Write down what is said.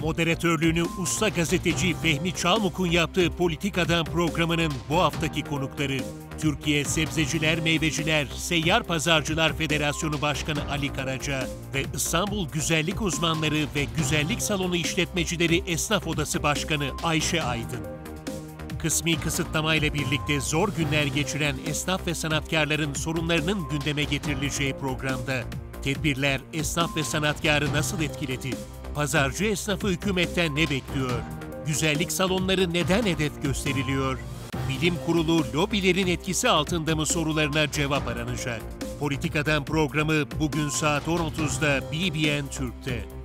Moderatörlüğünü usta gazeteci Fehmi Çalmuk'un yaptığı Politik Adam programının bu haftaki konukları Türkiye Sebzeciler Meyveciler Seyyar Pazarcılar Federasyonu Başkanı Ali Karaca ve İstanbul Güzellik Uzmanları ve Güzellik Salonu İşletmecileri Esnaf Odası Başkanı Ayşe Aydın. Kısmi kısıtlamayla birlikte zor günler geçiren esnaf ve sanatkarların sorunlarının gündeme getirileceği programda tedbirler esnaf ve sanatkarı nasıl etkiledi? Pazarcı esnafı hükümetten ne bekliyor? Güzellik salonları neden hedef gösteriliyor? Bilim kurulu lobilerin etkisi altında mı sorularına cevap aranacak. Politikadan programı bugün saat 10.30'da BBN Türk'te.